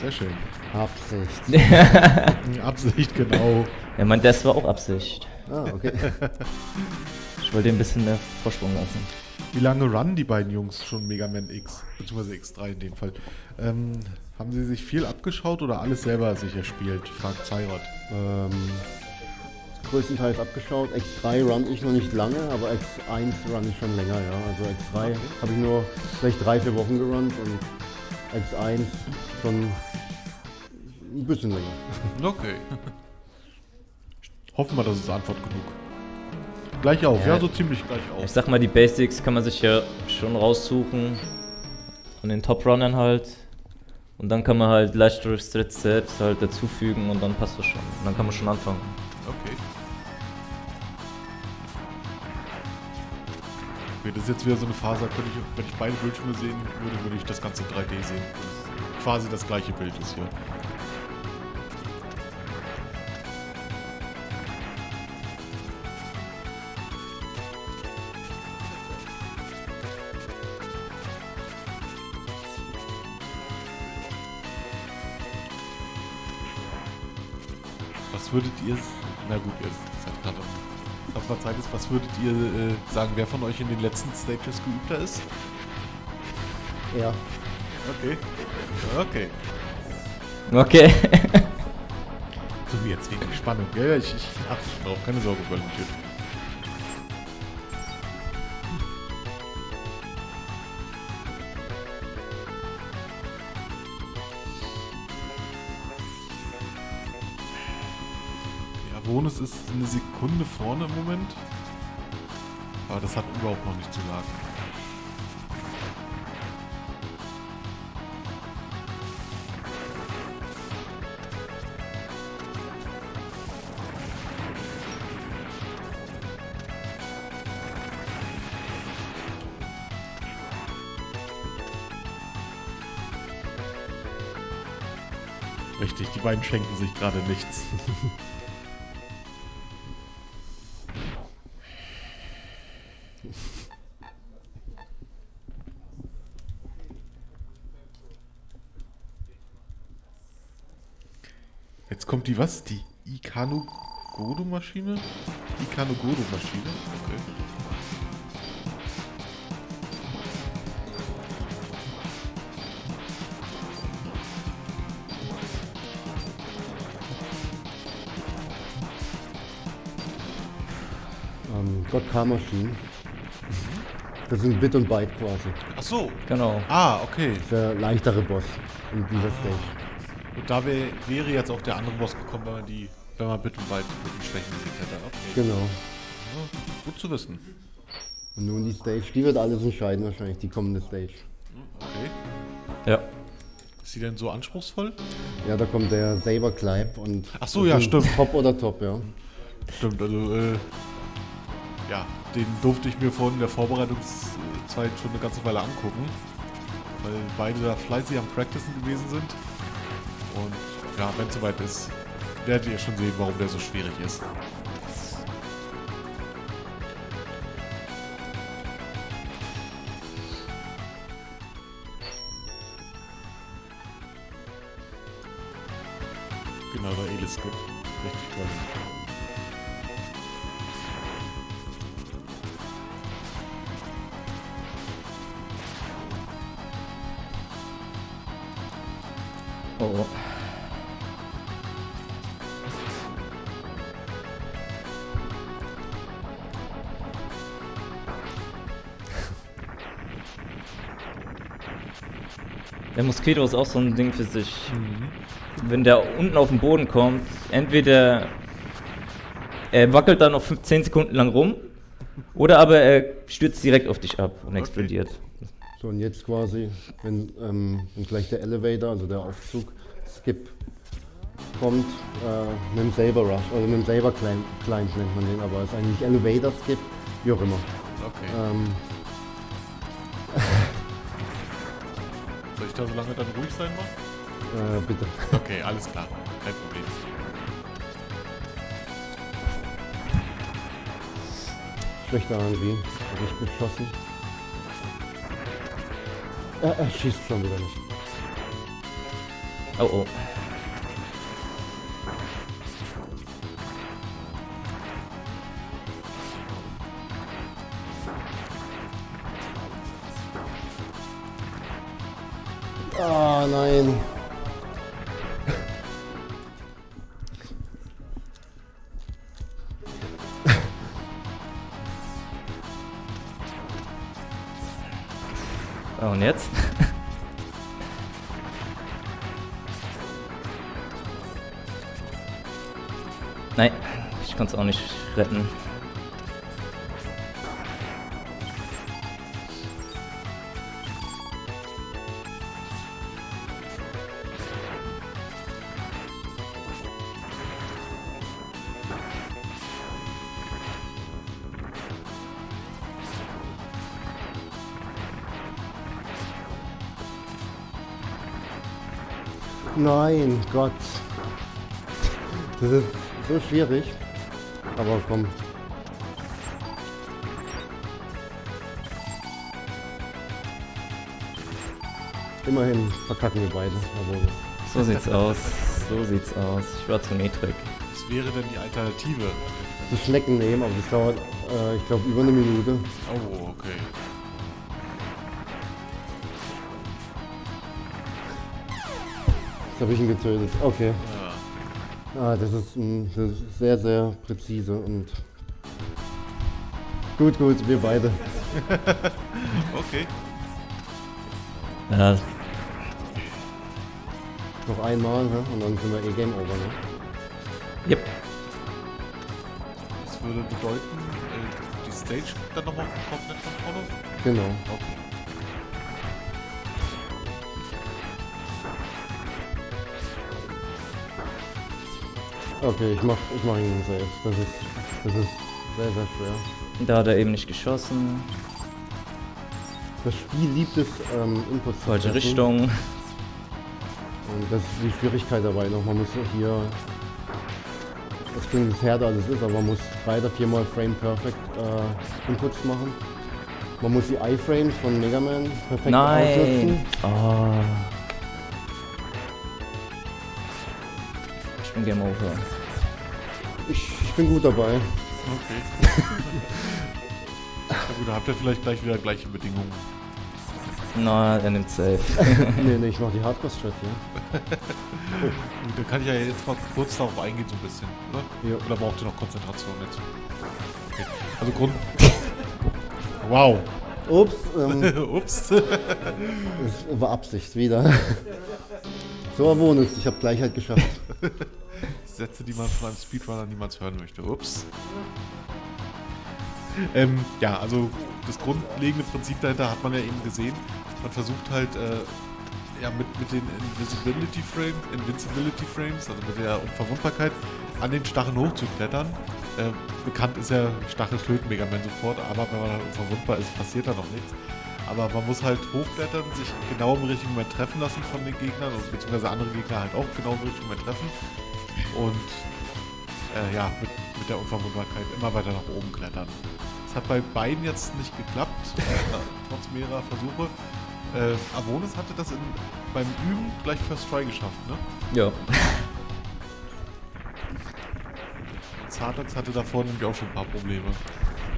Sehr schön. Absicht. <laughs> Absicht, genau. Ja, mein das war auch Absicht. Ah, okay. <laughs> Ich wollte ein bisschen mehr Vorsprung lassen. Wie lange runnen die beiden Jungs schon Mega Man X, beziehungsweise X3 in dem Fall? Ähm, haben sie sich viel abgeschaut oder alles selber sich erspielt? fragt Cyrot. ähm, größtenteils abgeschaut. X3 run ich noch nicht lange, aber X1 run ich schon länger, ja. Also X3 habe ich nur vielleicht drei, vier Wochen gerannt und X1 schon ein bisschen länger. Okay. <laughs> Hoffen wir, das ist Antwort genug. Gleich auf, ja, Ja. so ziemlich gleich Ich auf. sag mal, die Basics kann man sich ja schon raussuchen. Von den Top-Runnern halt. Und dann kann man halt leichtere Strats selbst halt dazufügen und dann passt das schon. Und dann kann man schon anfangen. Okay. Okay, das ist jetzt wieder so eine Phase, könnte ich, wenn ich beide Bildschirme sehen würde, würde ich das Ganze in 3D sehen. Quasi das gleiche Bild ist hier. Was würdet ihr, na gut, ihr seid gerade auf- der Zeit ist, was würdet ihr äh, sagen, wer von euch in den letzten Stages geübter ist? Ja. Okay. Okay. Okay. So wie jetzt wegen Spannung. Ja, ja, ich, ich schon drauf. Keine Sorge, Volunteer. Bonus ist eine Sekunde vorne im Moment. Aber das hat überhaupt noch nicht zu lagen. Richtig, die beiden schenken sich gerade nichts. <laughs> die was? Die Ikano Godo Maschine? Ikano Godo Maschine? Okay. Ähm, God Car Machine. Das sind Bit und Byte quasi. Ach so. genau. Ah, okay. Der leichtere Boss in dieser Stage. Und da wär, wäre jetzt auch der andere Boss gekommen, wenn man die, wenn man Bit und Byte mit den Schwächen besiegt hätte. Okay. Genau. Gut zu wissen. Und nun die Stage, die wird alles entscheiden wahrscheinlich, die kommende Stage. Okay. Ja. Ist sie denn so anspruchsvoll? Ja, da kommt der Saber Clive und. Ach so, ja, stimmt. Top oder Top, ja. Stimmt, also, äh, ja, den durfte ich mir vorhin in der Vorbereitungszeit schon eine ganze Weile angucken. Weil beide da fleißig am Practicen gewesen sind. Und ja, wenn es soweit ist, werdet ihr schon sehen, warum der so schwierig ist. Genau, der Elis-Skip. Richtig toll. Oh. Der Moskito ist auch so ein Ding für sich. Wenn der unten auf den Boden kommt, entweder er wackelt da noch 10 Sekunden lang rum, oder aber er stürzt direkt auf dich ab und explodiert. So, und jetzt quasi, wenn, ähm, wenn gleich der Elevator, also der Aufzug, Skip kommt, äh, mit dem Saber Rush, also mit dem Saber Climb, Climb nennt man den, aber es ist eigentlich Elevator Skip, wie auch immer. Okay. Ähm, <laughs> Soll ich da so lange dann ruhig sein mal? äh, bitte. Okay, alles klar. Kein Problem. Schlechter irgendwie, nicht geschossen. Er schießt schon wieder nicht. Oh oh. Ah, nein. Jetzt? <laughs> Nein, ich konnte es auch nicht retten. Nein, Gott. Das ist so schwierig. Aber komm. Immerhin verkacken wir beide. Aber So sieht's aus. So sieht's aus. Ich war zu niedrig. Was wäre denn die Alternative? das Schnecken nehmen, aber das dauert, äh, ich glaube, über eine Minute. Oh, okay. Jetzt habe ich ihn getötet. Okay. Ja. Ah, das ist, mm, das ist sehr, sehr präzise und gut, gut, wir beide. <laughs> Okay. Ja, Noch einmal ne? und dann sind wir eh Game Over. Ne? yep. Das würde bedeuten, äh, die Stage dann nochmal komplett von vorne? Genau. Okay. Okay, ich mach, ich mach ihn safe. Das ist, das ist sehr, sehr schwer. Da hat er eben nicht geschossen. Das Spiel liebt es, ähm, Inputs zu Falsche. Richtung. Und das ist die Schwierigkeit dabei noch. Man muss hier, das klingt das härter als es ist, aber man muss drei oder viermal Frame Perfect äh, Inputs machen. Man muss die iFrames von Mega Man perfekt Nein. ausnutzen. Oh. Ich bin Game Over. Ich, ich bin gut dabei. Okay. <laughs> Na gut, da habt ihr vielleicht gleich wieder gleiche Bedingungen. Na, er nimmt safe. <laughs> nee, nee, ich mach die Hardcore-Strat hier. <laughs> Gut, dann kann ich ja jetzt mal kurz darauf eingehen, so ein bisschen, oder? Ja. Oder braucht ihr noch Konzentration jetzt? Okay. Also Grund. wow. Ups, ähm, Ups. es war Absicht wieder. so ein Bonus, ich habe Gleichheit geschafft. Sätze, die man von einem Speedrunner niemals hören möchte. Ups. Ähm, ja, also das grundlegende Prinzip dahinter hat man ja eben gesehen. Man versucht halt äh, ja, mit, mit den Invisibility Frames, Invincibility Frames, also mit der Unverwundbarkeit, an den Stacheln hochzuklettern. Äh, bekannt ist ja, Stachel töten Mega Man sofort, aber wenn man dann unverwundbar ist, passiert da noch nichts. Aber man muss halt hochklettern, sich genau im richtigen Moment treffen lassen von den Gegnern, beziehungsweise andere Gegner halt auch genau im richtigen Moment treffen. Und äh, ja, mit, mit der Unverwundbarkeit immer weiter nach oben klettern. Das hat bei beiden jetzt nicht geklappt, äh, <laughs> trotz mehrerer Versuche. Äh, Avonis hatte das in, beim Üben gleich First Try geschafft, ne? ja. <laughs> Zartax hatte davor nämlich auch schon ein paar Probleme.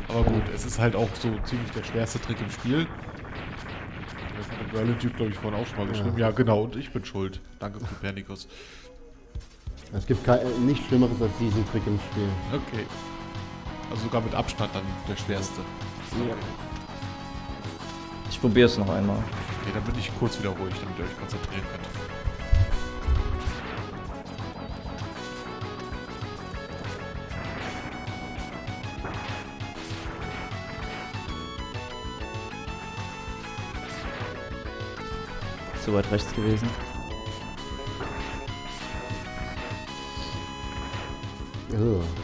Aber gut, es ist halt auch so ziemlich der schwerste Trick im Spiel. Das hat er Berlin Duke, glaube ich, vorhin auch schon mal geschrieben. Ja. genau, und ich bin schuld. Danke, Kopernikus. Es gibt kein, äh, nichts Schlimmeres als diesen Trick im Spiel. Okay. Also sogar mit Abstand dann der schwerste. Ja. Ich probiere es noch einmal. Okay, dann bin ich kurz wieder ruhig, damit ihr euch konzentrieren könnt. Zu weit rechts gewesen. Ugh.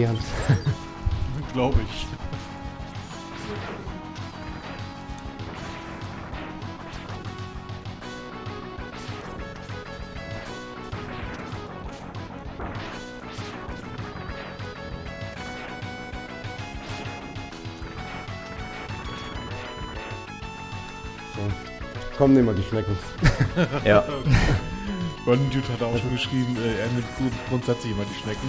Frustrierend. <laughs> Glaube ich. So. Komm, nehmen wir die Schnecken. <laughs> ja. Berlin Duke hat auch schon geschrieben, äh, er nimmt grund- grundsätzlich immer die Schnecken.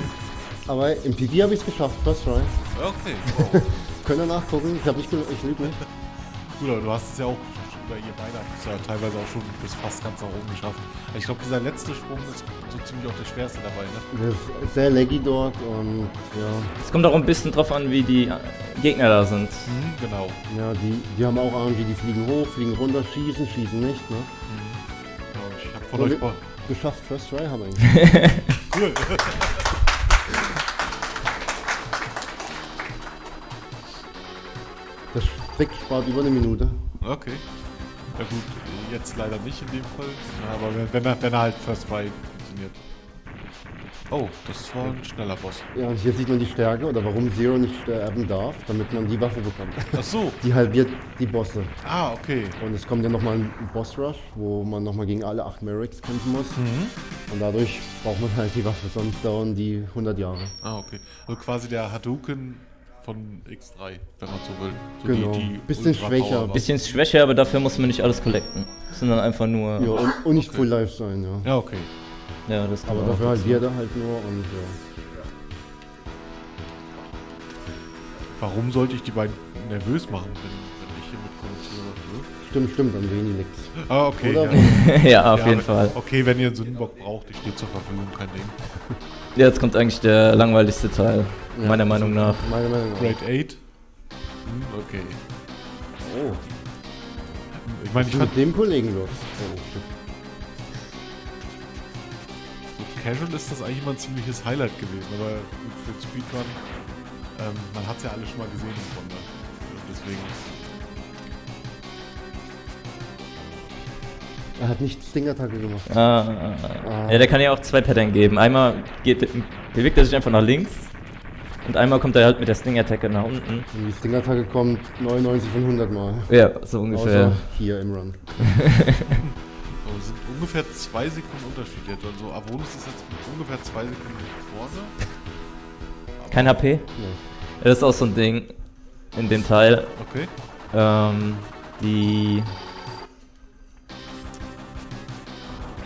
Aber im PB habe ich es geschafft, First Try. Okay. <laughs> Wow. Könnt ihr nachgucken? Ich habe nicht, ge- ich lüge nicht. Aber du hast es ja auch, oder ihr beide habt es ja teilweise auch schon bis fast ganz nach oben geschafft. Ich glaube, dieser letzte Sprung ist so ziemlich auch der schwerste dabei, ne? Das ist sehr laggy dort und ja, Es kommt auch ein bisschen drauf an, wie die Gegner da sind. Mhm, genau. ja die, die haben auch irgendwie, die fliegen hoch, fliegen runter, schießen, schießen nicht. Ne? genau. Ich habe von Ja, euch. Geschafft, First Try haben wir eigentlich. <laughs> Cool. <laughs> Das Trick spart über eine Minute. Okay. Ja gut, jetzt leider nicht in dem Fall. Aber wenn, wenn, er, wenn er halt First Try funktioniert. Oh, das war ein schneller Boss. Ja, und hier sieht man die Stärke oder warum Zero nicht sterben darf, damit man die Waffe bekommt. Ach so. Die halbiert die Bosse. Ah, okay. Und es kommt ja nochmal ein Boss Rush, wo man nochmal gegen alle acht Merrics kämpfen muss. Und dadurch braucht man halt die Waffe, sonst dauern die 100 Jahre. Ah, okay. Also quasi der Hadouken von X3, wenn man so will. So Genau. Bisschen Ultra-Power schwächer. war. Bisschen schwächer, aber dafür muss man nicht alles collecten. Das sind dann einfach nur. Ja, und, und nicht Full Life sein, ja. Ja, okay. Ja, das kann Aber man auch dafür dazu. halbiert er halt nur und ja. Warum sollte ich die beiden nervös machen, wenn, wenn ich hier mit kommentiere? Stimmt, stimmt, an Veni liegt's. Ne? Ah, okay. Oder? Ja. <laughs> ja, auf Ja, jeden wenn- Fall. Okay, wenn ihr einen Sündenbock braucht, ich stehe zur Verfügung, kein Ding. Ja, jetzt kommt eigentlich der langweiligste Teil, Ja. meiner Meinung nach. Meiner Meinung nach. Grade 8. Hm, okay. Oh, Ich meine, ich mit dem Kollegen los. So casual ist das eigentlich immer ein ziemliches Highlight gewesen, aber gut für den Speedrun, ähm, man hat es ja alle schon mal gesehen im Grunde. Und Deswegen, er hat nicht Sting-Attacke gemacht. Ah, ja, der kann ja auch zwei Pattern geben. Einmal geht, bewegt er sich einfach nach links und einmal kommt er halt mit der Sting-Attacke nach unten. Und die Sting-Attacke kommt 99 von 100 Mal. Ja, so ungefähr. Außer hier im Run. <laughs> oh, es sind ungefähr zwei Sekunden Unterschied jetzt. Also Avonus ist jetzt ungefähr zwei Sekunden vorne. Kein HP? Ja. Das ist auch so ein Ding in dem Teil. Okay. Ähm, die.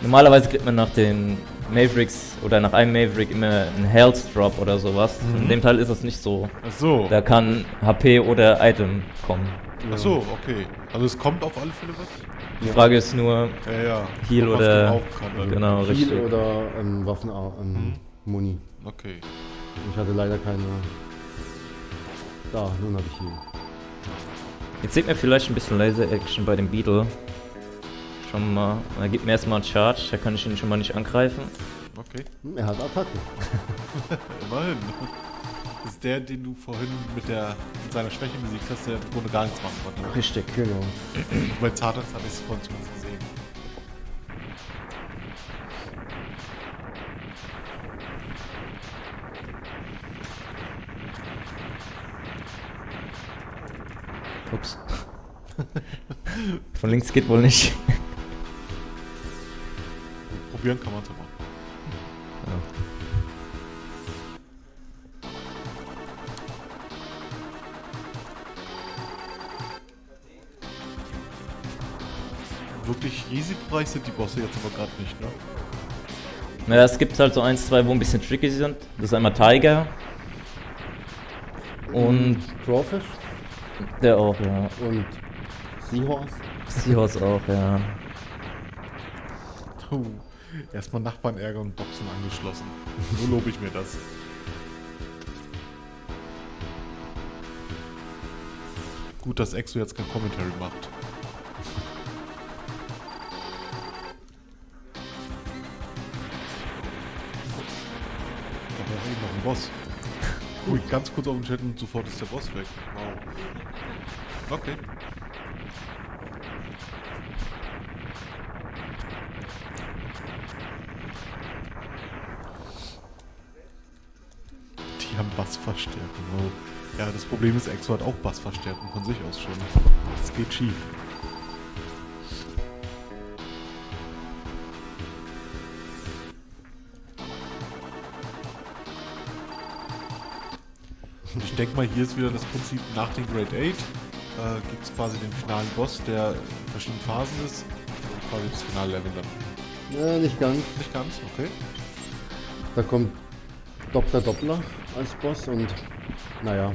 Normalerweise kriegt man nach den Mavericks oder nach einem Maverick immer einen Health Drop oder sowas. Mhm. In dem Teil ist es nicht so. Ach so. Da kann HP oder Item kommen. Ach so, okay. Also es kommt auf alle Fälle was? Die Frage ist nur, Ja, ja. Heal oder- Kann, dann. genau, Heal richtig. oder ähm, Waffen, ähm, Mhm. Muni. Okay. Ich hatte leider keine. Da, nun habe ich Heal. Jetzt seht mir vielleicht ein bisschen Laser Action bei dem Beetle. Schon mal, er gibt mir erstmal einen Charge, da kann ich ihn schon mal nicht angreifen. Okay. Er hat Attacken. <laughs> Immerhin. Das ist der, den du vorhin mit, der, mit seiner Schwäche besiegt hast, der im Grunde gar nichts machen konnte. Richtig. Genau. <clears throat> Bei Zartax hatte ich es vorhin zumindest gesehen. Ups. <laughs> Von links geht wohl nicht. Probieren kann man es aber. Wirklich risikoreich sind die Bosse jetzt aber gerade nicht, ne? Naja, es gibt halt so eins, zwei, wo ein bisschen tricky sind. Das ist einmal Tiger. Und Crawfish der auch, ja. und Seahorse. Seahorse auch, ja. Puh. Erstmal Nachbarn ärgern und Boxen angeschlossen. <laughs> So lobe ich mir das. Gut, dass Exo jetzt kein Commentary macht. Da war eigentlich noch ein Boss. <laughs> Ui, ganz kurz auf den Chat und sofort ist der Boss weg. Wow. Okay. Die haben Bassverstärkung. Oh. Ja, das Problem ist, Exo hat auch Bassverstärkung von sich aus schon. Das geht schief. Ich denke mal, hier ist wieder das Prinzip nach den Great 8. Äh, Gibt es quasi den finalen Boss, der in verschiedenen Phasen ist. Und quasi das finale Level dann. Ja, nicht ganz. Nicht ganz, okay. Da kommt Dr. Doppler als Boss und naja,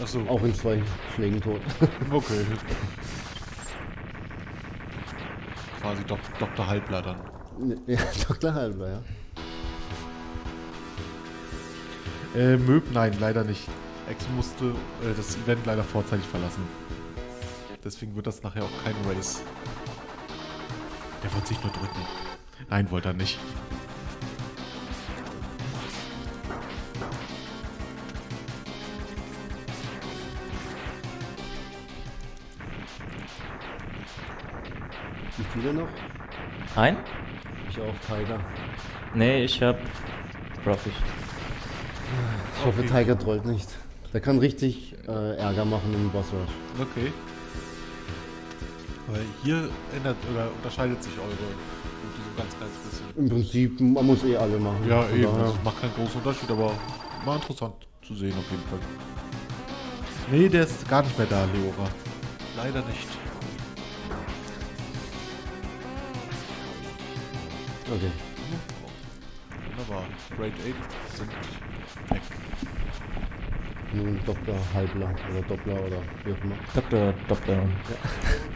Achso, auch in zwei Schlägen tot. <laughs> okay. quasi Dok Dr. Halbler dann. ja, <laughs> Dr. Halber, ja. Äh, Möb, nein, leider nicht. Exo musste äh, das Event leider vorzeitig verlassen. Deswegen wird das nachher auch kein Race. Der wollte sich nur drücken. Nein, wollte er nicht. Wie viele noch? Ein? Ich auch Tiger. Nee, ich hab Crawfish. Ich hoffe, Okay. Tiger trollt nicht. Der kann richtig äh, Ärger machen im Boss Rush. Okay. Aber hier ändert oder unterscheidet sich eure so ganz kleines bisschen. Im Prinzip, man muss eh alle machen. Ja, eben. daher- Das macht keinen großen Unterschied, aber mal interessant zu sehen auf jeden Fall. Nee, der ist gar nicht mehr da, Leora. Leider nicht. Okay. Wunderbar. Grade 8 sind weg. Nun Dr. Halbler oder Doppler oder wie auch immer. Doktor, Doktor.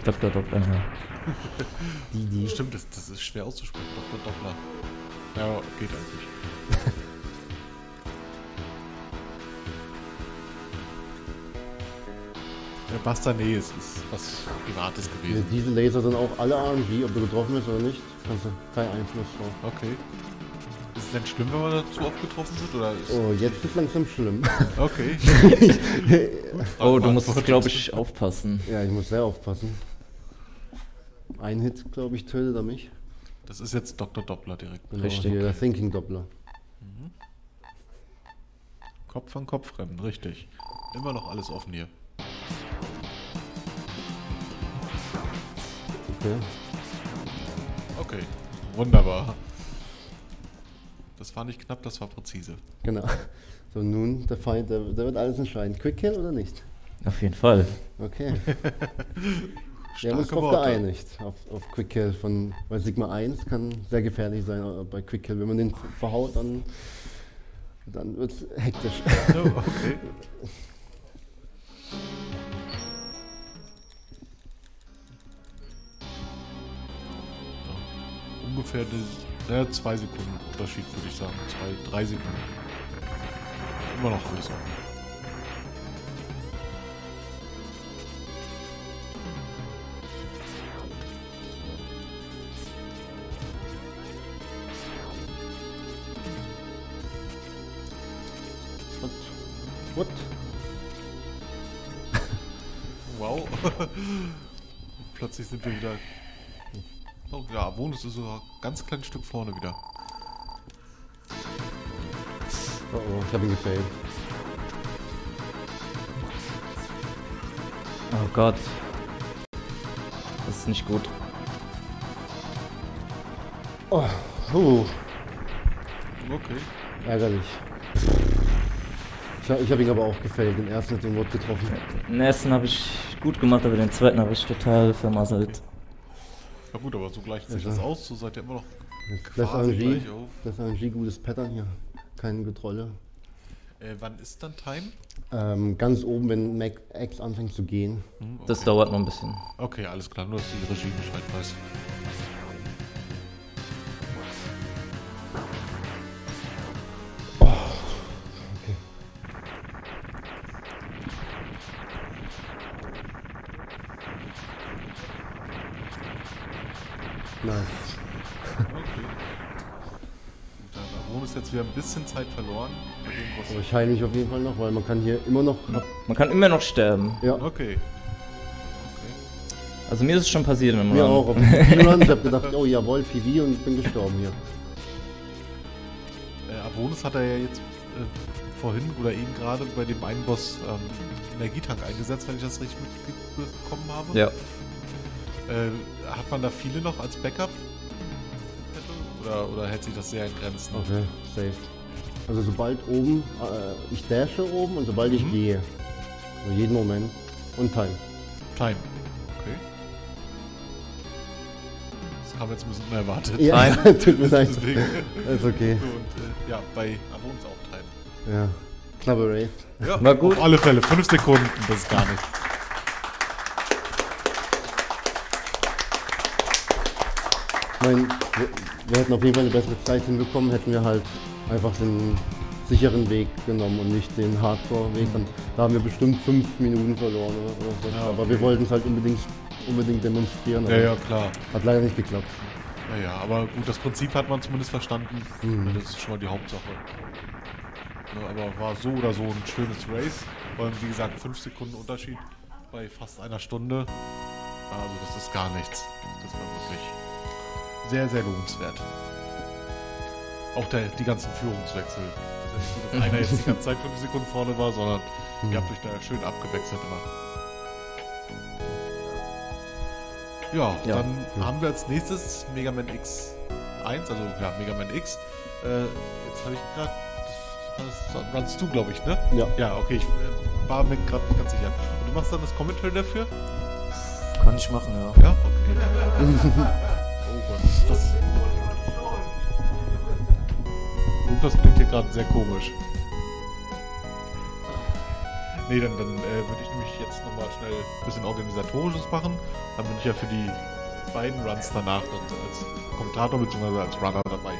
Doktor, Doktor, ja. Die, die. Stimmt, das, das ist schwer auszusprechen. Dr. Doppler. Ja, geht eigentlich. <laughs> Der Buster, nee, es ist was Privates Ja, gewesen. Diese Laser sind auch alle RNG, ob du getroffen bist oder nicht. Kannst du keinen Einfluss drauf. Okay. Ist es denn schlimm, wenn man da zu oft getroffen wird? Oder ist Oh, jetzt ist langsam schlimm. Okay. <laughs> Oh, du musst, glaube ich, aufpassen. ja, ich muss sehr aufpassen. Ein Hit, glaube ich, tötet er mich. Das ist jetzt Dr. Doppler direkt. Genau, Richtig. Hier, der Thinking Doppler. Kopf an Kopf rennen, richtig. Immer noch alles offen hier. Okay. Okay. Wunderbar. Das war nicht knapp, das war präzise. Genau. So, nun, der Feind, der, der wird alles entscheiden. Quick Kill oder nicht? Auf jeden Fall. Okay. <laughs> Wir haben uns darauf geeinigt, auf, auf Quick Kill von, weil Sigma 1 kann sehr gefährlich sein bei Quick Kill. Wenn man den verhaut, dann, dann wird es hektisch. Oh, okay. <laughs> ungefähr eine, ja, zwei Sekunden Unterschied, würde ich sagen. Zwei, drei Sekunden. Immer noch alles offen. What? What? <laughs> Wow. <laughs> Plötzlich sind wir wieder. Oh ja, Bonus ist sogar ein ganz kleines Stück vorne wieder. Oh oh, ich habe ihn gefailt. Oh Gott. Das ist nicht gut. Oh, uh, Okay. ärgerlich. Ich, ich habe ihn aber auch gefällt. Den ersten hat den Wort getroffen. Den ersten habe ich gut gemacht, aber den zweiten habe ich total vermasselt. Ja gut, aber so gleicht sich Ja, das aus. So seid ihr immer noch Das quasi RNG, gleich auf. das RNG, gutes Pattern hier. Keine Getrolle. Äh, wann ist dann Time? Ähm, ganz oben, wenn Mac X anfängt zu gehen. Hm, Das okay. dauert noch ein bisschen. Okay, alles klar. Nur, dass die Regie Bescheid weiß. Dem, was- Wahrscheinlich auf jeden Fall noch, weil man kann hier immer noch. Man kann immer noch sterben. Ja, Okay. Okay. Also mir ist es schon passiert wenn man mir auch. <laughs> Ich habe gedacht, oh jawohl, PV und bin gestorben hier. Äh, Avonis hat er ja jetzt äh, vorhin oder eben gerade bei dem einen Boss ähm, Energietank eingesetzt, wenn ich das richtig mitbekommen habe. Ja. Äh, hat man da viele noch als Backup? Oder, oder hält sich das sehr in Grenzen? Okay, safe. Also sobald oben, äh, ich dashe oben und sobald ich Mhm. gehe. Also jeden Moment. Und Time. Time. Okay. Das haben wir jetzt ein bisschen unerwartet. Ja, <laughs> tut mir leid. Deswegen. Ist okay. Und äh, ja, bei Avonis auch Time. Ja. Knappe Race. Ja, War gut. Auf alle Fälle. Fünf Sekunden, das ist gar nicht. Ich meine, wir, wir hätten auf jeden Fall eine bessere Zeit hinbekommen, hätten wir halt einfach den sicheren Weg genommen und nicht den Hardcore-Weg. Und Da haben wir bestimmt fünf Minuten verloren oder, so. Ja, Aber okay. wir wollten es halt unbedingt, unbedingt demonstrieren. Ja, aber ja, klar. Hat leider nicht geklappt. Naja, aber gut, das Prinzip hat man zumindest verstanden. Mhm. Das ist schon mal die Hauptsache. Aber war so oder so ein schönes Race. Und wie gesagt, 5 Sekunden Unterschied bei fast einer Stunde. Also das ist gar nichts. Das war wirklich sehr, sehr lohnenswert. Auch der, die ganzen Führungswechsel. Das ist ja nicht so, dass <laughs> einer jetzt die ganze Zeit 5 Sekunden vorne war, sondern ihr habt euch da schön abgewechselt immer. Ja, Ja. dann haben wir als nächstes Mega Man X1, also ja, Mega Man X. Äh, jetzt habe ich gerade, das, runnst du, glaube ich, ne? Ja. Ja, okay, ich äh, war mir gerade nicht ganz sicher. Und du machst dann das Commentary dafür? Kann ich machen, ja. Ja, okay. <laughs> oh Gott, das, das klingt hier gerade sehr komisch. Nee, dann, dann äh, würde ich nämlich jetzt nochmal schnell ein bisschen organisatorisches machen. Dann bin ich ja für die beiden Runs danach dann als Kommentator bzw. als Runner dabei.